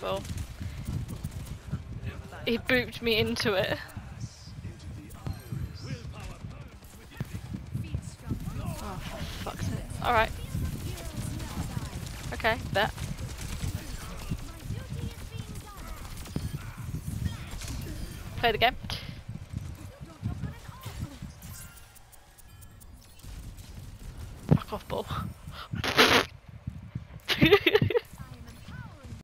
crossbow. he booped me into it. Oh, for fuck's sake. Alright. Okay, bet. Play the game. Fuck off, ball.